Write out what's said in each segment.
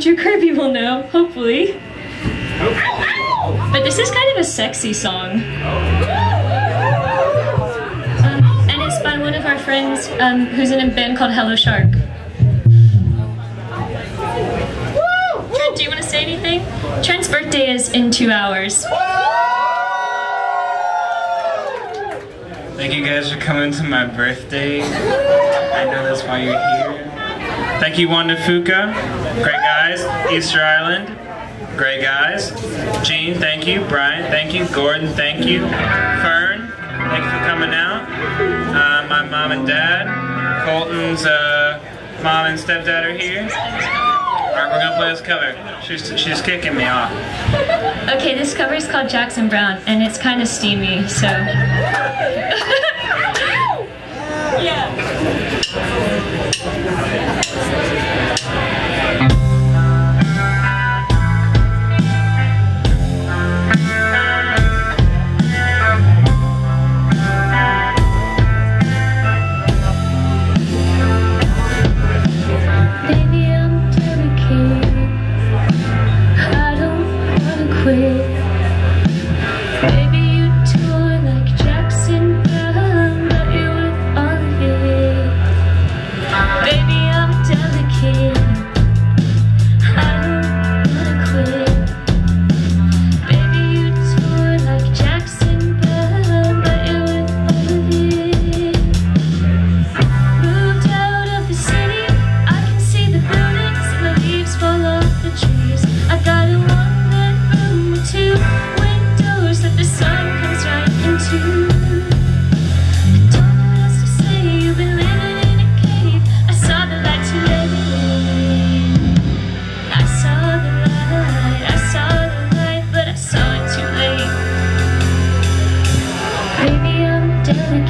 Drew Kirby will know, hopefully. But this is kind of a sexy song. Um, and it's by one of our friends um, who's in a band called Hello Shark. Trent, do you want to say anything? Trent's birthday is in two hours. Thank you guys for coming to my birthday. I know that's why you're here. Thank you, Wanda Fuka. Great guys. Easter Island. Great guys. Gene, thank you. Brian, thank you. Gordon, thank you. Fern, thank you for coming out. Uh, my mom and dad. Colton's uh, mom and stepdad are here. Alright, we're gonna play this cover. She's, she's kicking me off. Okay, this cover is called Jackson Browne, and it's kind of steamy, so. yeah.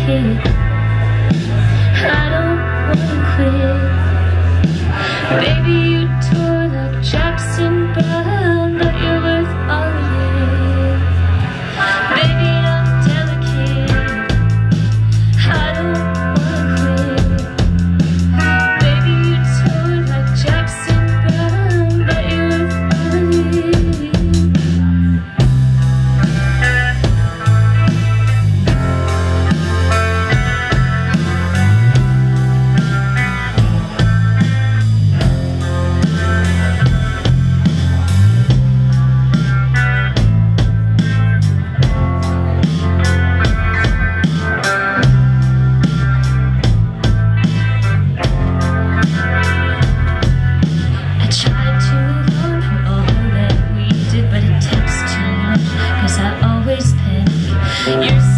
I don't wanna quit. Baby, you tore like Jackson Brothers. You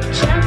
chance.